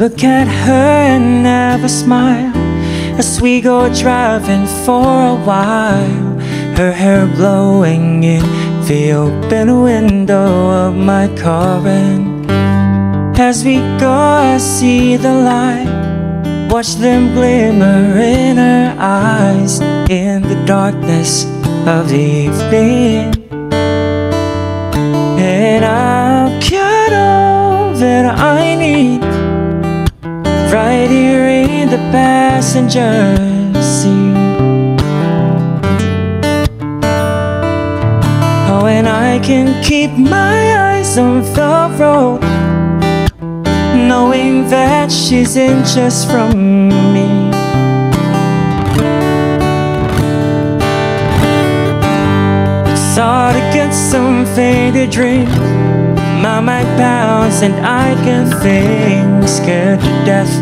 look at her and never smile. As we go driving for a while Her hair blowing in the open window of my car. And as we go I see the light. Watch them glimmer in her eyes In the darkness of the evening. And I'll get all that I need Right here in the passenger seat. Oh, and I can keep my eyes on the road Knowing that she's inches from me. It's hard to get something to drink My mind pounds and I can think Scared to death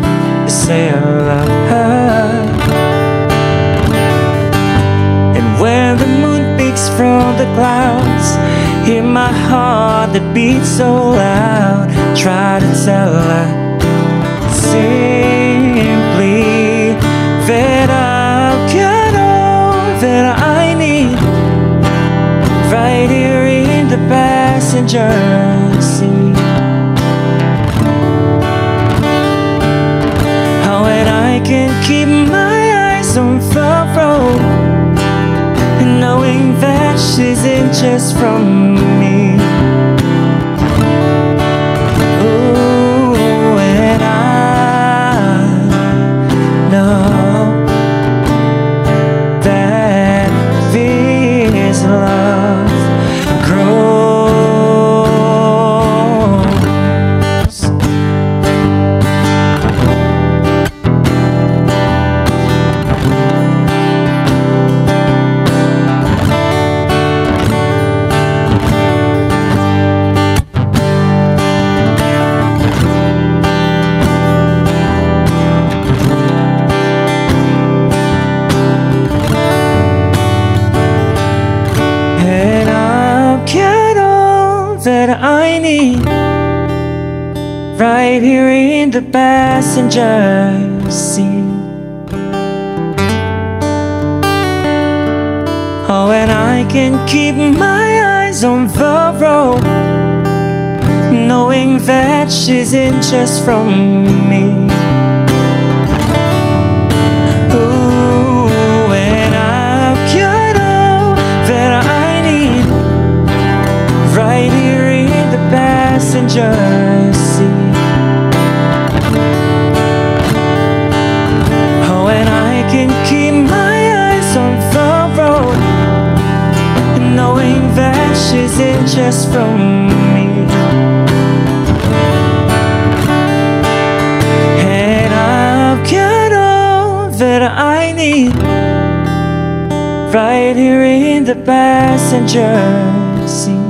to say I love her And when the moon peeks from the clouds Hear my heart that beats so loud. Try to tell her simply That I'll get all that I need. Right here in the passenger seat Oh, and I can keep my eyes on the road Knowing that she's inches from me I need Right here in the passenger seat. Oh, and I can keep my eyes on the road Knowing that she's inches from me passenger seat Oh, and I can keep my eyes on the road Knowing that she's in just from me. And I'll get all that I need Right here in the passenger seat